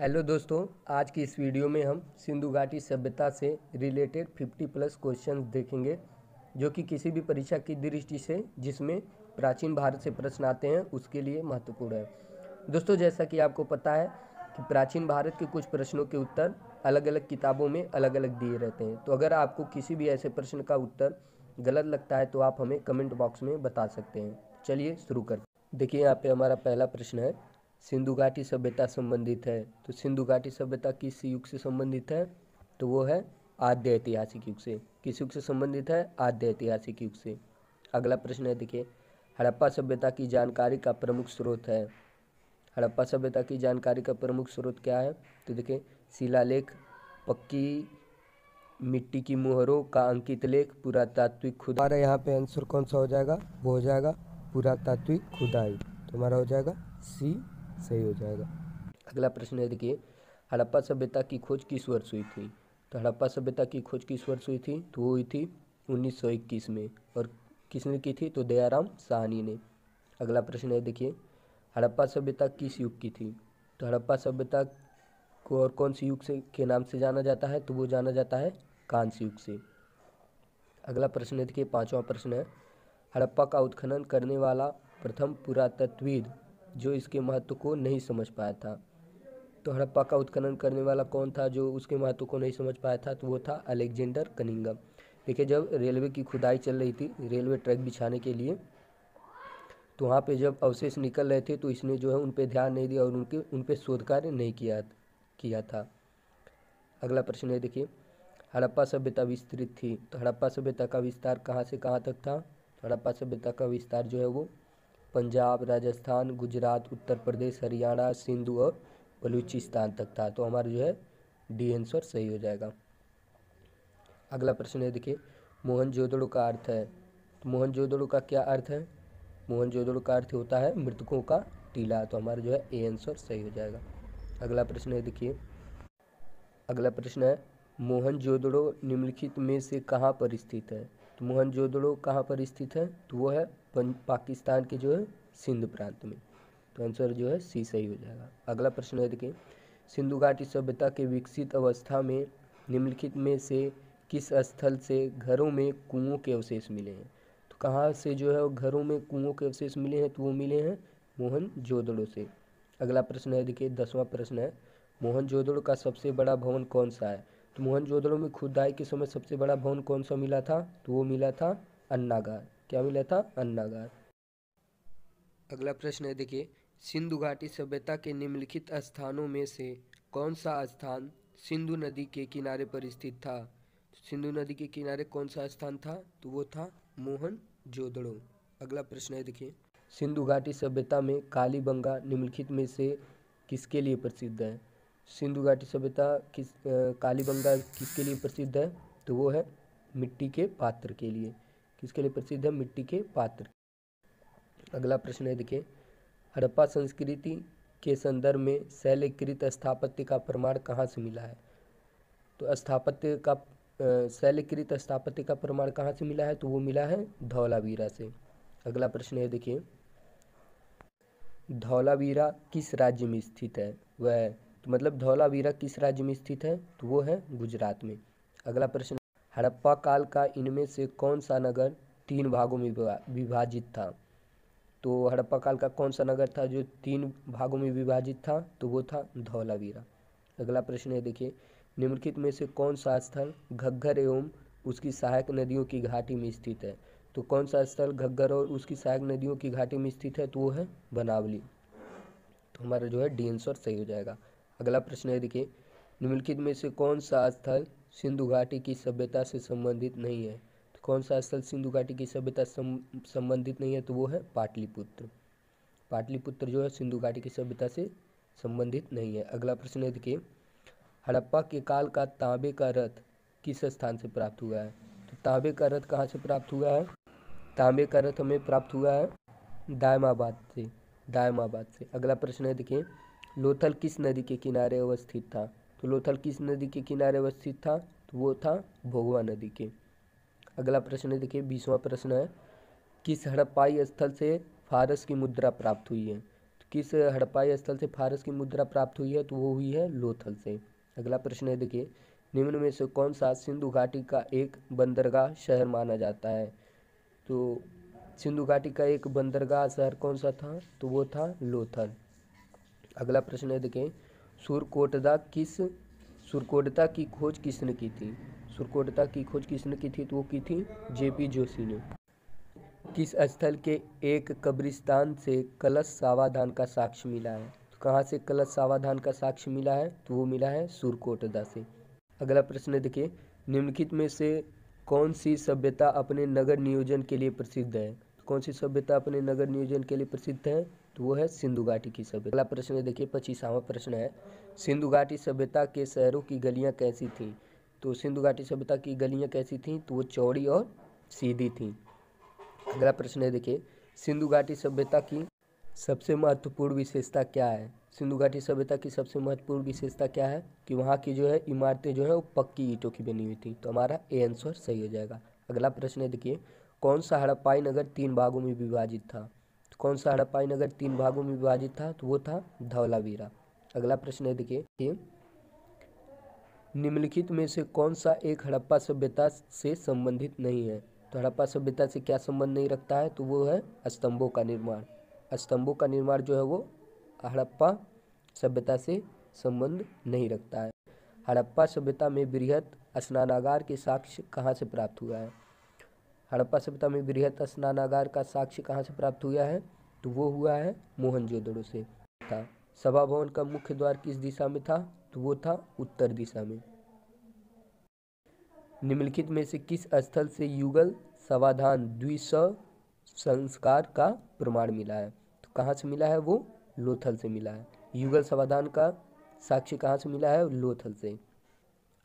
Hello दोस्तों, आज की इस वीडियो में हम सिंधु घाटी सभ्यता से रिलेटेड 50 प्लस क्वेश्चन देखेंगे, जो कि किसी भी परीक्षा की दृष्टि से, जिसमें प्राचीन भारत से प्रश्न आते हैं, उसके लिए महत्वपूर्ण है। दोस्तों, जैसा कि आपको पता है कि प्राचीन भारत के कुछ प्रश्नों के उत्तर अलग अलग किताबों में अलग अलग दिए रहते हैं। तो अगर आपको किसी भी ऐसे प्रश्न का उत्तर गलत लगता है तो आप हमें कमेंट बॉक्स में बता सकते हैं। चलिए शुरू कर देखिए, यहाँ पे हमारा पहला प्रश्न है सिंधु घाटी सभ्यता संबंधित है। तो सिंधु घाटी सभ्यता किस युग से संबंधित है? तो वो है आद्य ऐतिहासिक युग से। किस युग से संबंधित है? आद्य ऐतिहासिक युग से। अगला प्रश्न है, देखिए। हड़प्पा सभ्यता की जानकारी का प्रमुख स्रोत है। हड़प्पा सभ्यता की जानकारी का प्रमुख स्रोत क्या है? तो देखिए, शिलालेख, पक्की मिट्टी की मोहरों का अंकित लेख, पुरातात्विक खुदाई। हमारा यहाँ पे आंसर कौन सा हो जाएगा? वो हो जाएगा पुरातात्विक खुदाई। तो हमारा हो जाएगा सी सही हो जाएगा। अगला प्रश्न है, देखिए, हड़प्पा सभ्यता की खोज किस वर्ष हुई थी? तो हड़प्पा सभ्यता की खोज किस वर्ष हुई थी? तो वो हुई थी 1921 में। और किसने की थी? तो दयाराम साहनी ने। अगला प्रश्न है, देखिए, हड़प्पा सभ्यता किस युग की थी? तो हड़प्पा सभ्यता को और कौन से युग से, के नाम से जाना जाता है? तो वो जाना जाता है कांस्य युग से। अगला प्रश्न है, देखिए, पांचवा प्रश्न है, हड़प्पा का उत्खनन करने वाला प्रथम पुरातत्वविद जो इसके महत्व को नहीं समझ पाया था। तो हड़प्पा का उत्खनन करने वाला कौन था जो उसके महत्व को नहीं समझ पाया था तो वो था अलेक्जेंडर कनिंगम। देखिए, जब रेलवे की खुदाई चल रही थी, रेलवे ट्रैक बिछाने के लिए तो वहाँ पे जब अवशेष निकल रहे थे तो इसने जो है उन पर ध्यान नहीं दिया और उनके, उन पर शोध कार्य नहीं किया किया था। अगला प्रश्न है, देखिए, हड़प्पा सभ्यता विस्तृत थी तो हड़प्पा सभ्यता का विस्तार कहाँ से कहाँ तक था? हड़प्पा सभ्यता का विस्तार जो है वो पंजाब, राजस्थान, गुजरात, उत्तर प्रदेश, हरियाणा, सिंधु और बलूचिस्तान तक था। तो हमारा जो है, डी आंसर सही हो जाएगा। अगला प्रश्न है, देखिए मोहनजोदड़ो का अर्थ है। तो मोहनजोदड़ो का क्या अर्थ है? मोहनजोदड़ो का अर्थ होता है, मृतकों का टीला। तो हमारा जो है, ए आंसर सही हो जाएगा। अगला प्रश्न है, देखिए, अगला प्रश्न है मोहनजोदड़ो निम्नलिखित में से कहाँ पर स्थित है? तो मोहनजोदड़ो कहाँ पर स्थित है? तो वो है पाकिस्तान के जो है, सिंध प्रांत में। तो आंसर जो है, सी सही हो जाएगा। अगला प्रश्न है, देखिए, सिंधु घाटी सभ्यता के विकसित अवस्था में, निम्नलिखित में से किस स्थल से घरों में कुओं के अवशेष मिले हैं? तो कहाँ से जो है, घरों में कुओं के अवशेष मिले हैं तो वो मिले हैं मोहन जोदड़ो से। अगला प्रश्न है, देखिए, दसवां प्रश्न है, मोहन जोदड़ो का सबसे बड़ा भवन कौन सा है? तो मोहन जोदड़ो में खुदाई के समय सबसे बड़ा भवन कौन सा मिला था? तो वो मिला था अन्नागार। क्या मिला था? अन्नागार। अगला प्रश्न है, देखिए, सिंधु घाटी सभ्यता के निम्नलिखित स्थानों में से कौन सा स्थान सिंधु नदी के किनारे पर स्थित था? सिंधु नदी के किनारे कौन सा स्थान था? तो वो था मोहन जोदड़ो। अगला प्रश्न है, देखिए, सिंधु घाटी सभ्यता में कालीबंगा निम्नलिखित में से किसके लिए प्रसिद्ध है? सिंधु घाटी सभ्यता किस कालीबंगा किसके लिए प्रसिद्ध है? तो वो है मिट्टी के पात्र के लिए। किसके लिए प्रसिद्ध है? मिट्टी के पात्र। अगला प्रश्न है, देखिए। हड़प्पा संस्कृति के संदर्भ में शैलीकृत स्थापत्य का प्रमाण कहाँ से मिला है? तो स्थापत्य का शैलीकृत स्थापत्य का प्रमाण कहाँ से मिला है? तो वो मिला है धौलावीरा से। अगला प्रश्न है, देखिए। धौलावीरा किस राज्य में स्थित है? वह तो मतलब धौलावीरा किस राज्य में स्थित है? तो वो है गुजरात में। अगला प्रश्न हड़प्पा काल का इनमें से कौन सा नगर तीन भागों में विभाजित था? तो हड़प्पा काल का कौन सा नगर था जो तीन भागों में विभाजित था? तो वो था धौलावीरा। अगला प्रश्न है, देखिए। निम्नलिखित में से कौन सा स्थल घग्घर एवं उसकी सहायक नदियों की घाटी में स्थित है? तो कौन सा स्थल घग्घर और उसकी सहायक नदियों की घाटी में स्थित है? तो वो है बनावली। तो हमारा जो है डी आंसर सही हो जाएगा। अगला प्रश्न है, देखिए। निम्नलिखित में से कौन सा स्थल सिंधु घाटी की सभ्यता से संबंधित नहीं है? तो कौन सा स्थल सिंधु घाटी की सभ्यता संबंधित नहीं है तो वो है पाटलिपुत्र। पाटलिपुत्र जो है सिंधु घाटी की सभ्यता से संबंधित नहीं है। अगला प्रश्न है, देखिए, हड़प्पा के काल का तांबे का रथ किस स्थान से प्राप्त हुआ है? तो तांबे का रथ कहाँ से प्राप्त हुआ है? तांबे का रथ हमें प्राप्त हुआ है दायमाबाद से दायमाबाद से। अगला प्रश्न है, देखिए, लोथल किस नदी के किनारे अवस्थित था? तो लोथल किस नदी के किनारे अवस्थित था? तो वो था भोगवा नदी के। अगला प्रश्न देखिए, बीसवा प्रश्न है, किस हड़प्पाई स्थल से फारस की मुद्रा प्राप्त हुई है? तो किस हड़प्पाई स्थल से फारस की मुद्रा प्राप्त हुई है? तो वो हुई है लोथल से। अगला प्रश्न है, देखिए, निम्न में से कौन सा सिंधु घाटी का एक बंदरगाह शहर माना जाता है? तो सिंधु घाटी का एक बंदरगाह शहर कौन सा था? तो वो था लोथल। अगला प्रश्न है, देखिए सुरकोटदा किस, सुरकोटदा की खोज किसने की थी? सुरकोटदा की खोज किसने की थी? तो वो की थी जेपी जोशी ने। किस स्थल के एक कब्रिस्तान से कलश सावाधान का साक्ष्य मिला है? तो कहाँ से कलश सावाधान का साक्ष्य मिला है? तो वो मिला है सुरकोटदा से। अगला प्रश्न देखिए, निम्नलिखित में से कौन सी सभ्यता अपने नगर नियोजन के लिए प्रसिद्ध है? तो कौन सी सभ्यता अपने नगर नियोजन के लिए प्रसिद्ध है? तो वो है सिंधु घाटी की सभ्यता। अगला प्रश्न देखिए, पच्चीसवा प्रश्न है। सिंधु घाटी सभ्यता के शहरों की गलियाँ कैसी थीं? तो सिंधु घाटी सभ्यता की गलियाँ कैसी थीं? तो वो चौड़ी और सीधी थीं। अगला प्रश्न है, देखिए, सिंधु घाटी सभ्यता की सबसे महत्वपूर्ण विशेषता क्या है? सिंधु घाटी सभ्यता की सबसे महत्वपूर्ण विशेषता क्या है? कि वहाँ की जो है इमारतें जो है, वो पक्की ईंटों की बनी हुई थी। तो हमारा ए आंसर सही हो जाएगा। अगला प्रश्न है, देखिए, कौन सा हड़प्पाई नगर तीन भागों में विभाजित था? कौन सा हड़प्पाई नगर तीन भागों में विभाजित था? तो वो था धौलावीरा अगला प्रश्न है, देखिए। निम्नलिखित में से कौन सा एक हड़प्पा सभ्यता से संबंधित नहीं है? तो हड़प्पा सभ्यता से क्या संबंध नहीं रखता है? तो वो है स्तंभों का निर्माण। स्तंभों का निर्माण जो है वो हड़प्पा सभ्यता से संबंध नहीं रखता है। हड़प्पा सभ्यता में बृहत स्नानागार के साक्ष्य कहाँ से प्राप्त हुआ है? हड़प्पा सभ्यता में बृहत स्नानागार का साक्ष्य कहाँ से प्राप्त हुआ है? तो वो हुआ है मोहनजोदड़ो से। था। सभा भवन का मुख्य द्वार किस दिशा में था? तो वो था उत्तर दिशा में। निम्नलिखित में से किस स्थल से युगल समाधान द्विसव संस्कार का प्रमाण मिला है? तो कहाँ से मिला है वो? लोथल से मिला है। युगल समाधान का साक्ष्य कहाँ से मिला है? लोथल से।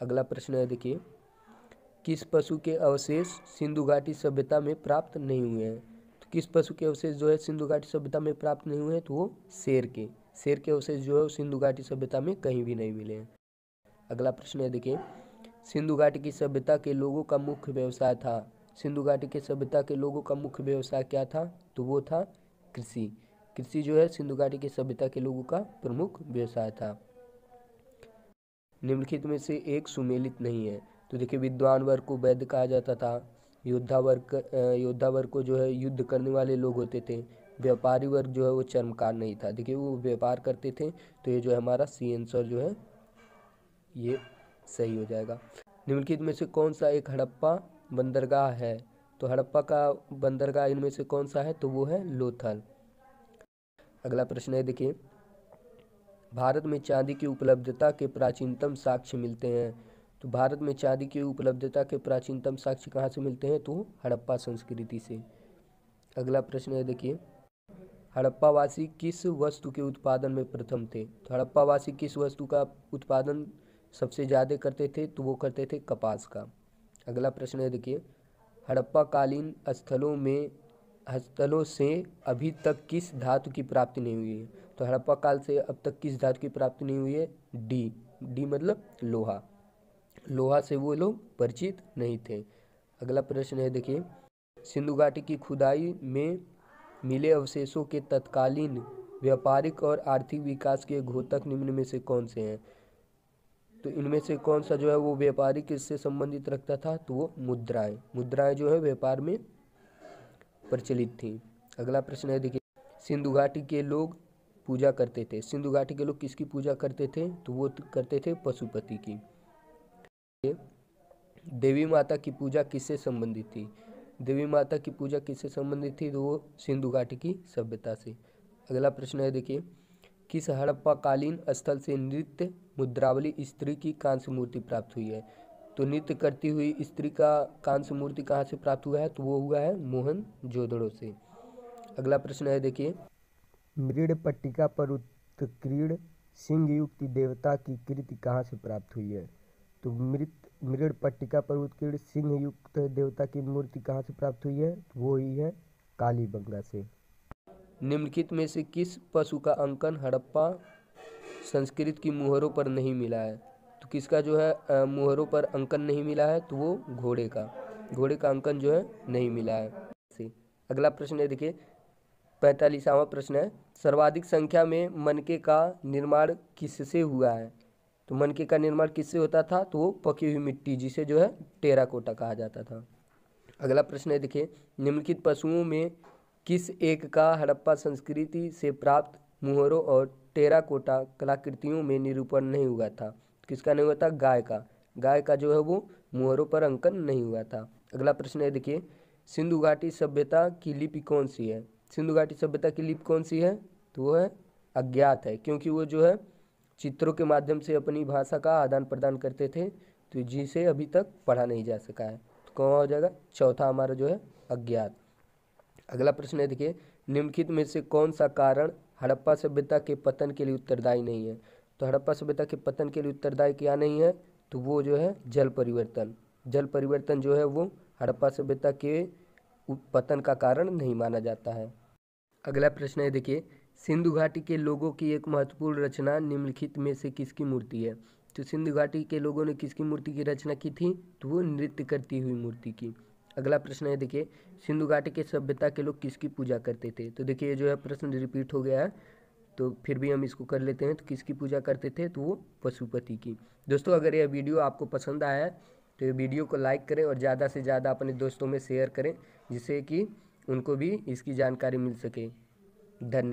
अगला प्रश्न है, देखिए। किस पशु के अवशेष सिंधु घाटी सभ्यता में प्राप्त नहीं हुए हैं? तो किस पशु के अवशेष जो है सिंधु घाटी सभ्यता में प्राप्त नहीं हुए हैं? तो वो शेर के। शेर के अवशेष जो है सिंधु घाटी सभ्यता में कहीं भी नहीं मिले हैं। अगला प्रश्न है, देखिए। सिंधु घाटी की सभ्यता के लोगों का मुख्य व्यवसाय था। सिंधु घाटी के सभ्यता के लोगों का मुख्य व्यवसाय क्या था? तो वो था कृषि। कृषि जो है सिंधु घाटी की सभ्यता के लोगों का प्रमुख व्यवसाय था। निम्नलिखित में से एक सुमेलित नहीं है। तो देखिए विद्वान वर्ग को वैद्य कहा जाता था। योद्धा वर्ग योद्धा वर्ग को जो है युद्ध करने वाले लोग होते थे। व्यापारी वर्ग जो है वो चर्मकार नहीं था। देखिए वो व्यापार करते थे तो ये जो है हमारा सी आंसर जो है, ये सही हो जाएगा। निम्नलिखित में से कौन सा एक हड़प्पा बंदरगाह है? तो हड़प्पा का बंदरगाह इनमें से कौन सा है? तो वो है लोथल। अगला प्रश्न है, देखिए। भारत में चांदी की उपलब्धता के प्राचीनतम साक्ष्य मिलते हैं। तो भारत में चांदी की उपलब्धता के प्राचीनतम साक्ष्य कहाँ से मिलते हैं? तो हड़प्पा संस्कृति से। अगला प्रश्न है, देखिए। हड़प्पावासी किस वस्तु के उत्पादन में प्रथम थे? तो हड़प्पावासी किस वस्तु का उत्पादन सबसे ज़्यादा करते थे? तो वो करते थे कपास का। अगला प्रश्न है, देखिए। हड़प्पा कालीन स्थलों में, स्थलों से अभी तक किस धातु की प्राप्ति नहीं हुई है? तो हड़प्पा काल से अब तक किस धातु की प्राप्ति नहीं हुई है? डी। डी मतलब लोहा। लोहा से वो लोग परिचित नहीं थे। अगला प्रश्न है, देखिए। सिंधु घाटी की खुदाई में मिले अवशेषों के तत्कालीन व्यापारिक और आर्थिक विकास के घोतक निम्न में से कौन से हैं? तो इनमें से कौन सा जो है वो व्यापारिक इससे संबंधित रखता था? तो वो मुद्राएँ। मुद्राएँ जो है व्यापार में प्रचलित थी। अगला प्रश्न है, देखिए। सिंधु घाटी के लोग पूजा करते थे। सिंधु घाटी के लोग किसकी पूजा करते थे? तो वो करते थे पशुपति की। देवी माता की पूजा किससे संबंधित थी? देवी माता की पूजा किससे संबंधित थी? तो वो सिंधु घाटी की सभ्यता से। अगला प्रश्न है, देखिए। किस हड़प्पा कालीन स्थल से नृत्य मुद्रावली स्त्री की कांस्य मूर्ति प्राप्त हुई है? तो नृत्य करती हुई स्त्री का कांस्य मूर्ति कहाँ से प्राप्त हुआ है? तो वो हुआ है मोहन जोदड़ो से। अगला प्रश्न है, देखिए। मृड पट्टिका पर उत्कीर्ण सिंह युक्त देवता की कृति कहाँ से प्राप्त हुई है? तो मृत मृड पट्टिका पर उत्कीर्ण सिंह युक्त देवता की मूर्ति कहाँ से प्राप्त हुई है? तो वो ही है कालीबंगा से। निम्नलिखित में से किस पशु का अंकन हड़प्पा संस्कृत की मुहरों पर नहीं मिला है? तो किसका जो है मुहरों पर अंकन नहीं मिला है? तो वो घोड़े का। घोड़े का अंकन जो है, नहीं मिला है। अगला प्रश्न है, देखिए, पैंतालीसवां प्रश्न है, सर्वाधिक संख्या में मनके का निर्माण किससे हुआ है? तो मनके का निर्माण किससे होता था? तो वो पकी हुई मिट्टी जिसे जो है टेराकोटा कहा जाता था। अगला प्रश्न है, देखिए, निम्नलिखित पशुओं में किस एक का हड़प्पा संस्कृति से प्राप्त मुहरों और टेराकोटा कलाकृतियों में निरूपण नहीं हुआ था? किसका नहीं हुआ था? गाय का। गाय का जो है वो मुहरों पर अंकन नहीं हुआ था। अगला प्रश्न है, देखिए, सिंधु घाटी सभ्यता की लिपि कौन सी है? सिंधु घाटी सभ्यता की लिपि कौन सी है? तो वो है अज्ञात है, क्योंकि वो जो है चित्रों के माध्यम से अपनी भाषा का आदान प्रदान करते थे तो जिसे अभी तक पढ़ा नहीं जा सका है। तो कौन हो जाएगा चौथा हमारा जो है, अज्ञात। अगला प्रश्न है, देखिए, निम्नलिखित में से कौन सा कारण हड़प्पा सभ्यता के पतन के लिए उत्तरदायी नहीं है? तो हड़प्पा सभ्यता के पतन के लिए उत्तरदायी क्या नहीं है? तो वो जो है, जल परिवर्तन। जल परिवर्तन जो है, वो हड़प्पा सभ्यता के पतन का कारण नहीं माना जाता है। अगला प्रश्न है, देखिए सिंधु घाटी के लोगों की एक महत्वपूर्ण रचना निम्नलिखित में से किसकी मूर्ति है? तो सिंधु घाटी के लोगों ने किसकी मूर्ति की रचना की थी? तो वो नृत्य करती हुई मूर्ति की। अगला प्रश्न है, देखिए, सिंधु घाटी के सभ्यता के लोग किसकी पूजा करते थे? तो देखिए, ये जो है प्रश्न रिपीट हो गया है तो फिर भी हम इसको कर लेते हैं। तो किसकी पूजा करते थे? तो वो पशुपति की। दोस्तों, अगर यह वीडियो आपको पसंद आया है तो ये वीडियो को लाइक करें और ज़्यादा से ज़्यादा अपने दोस्तों में शेयर करें, जिससे कि उनको भी इसकी जानकारी मिल सके। धन्यवाद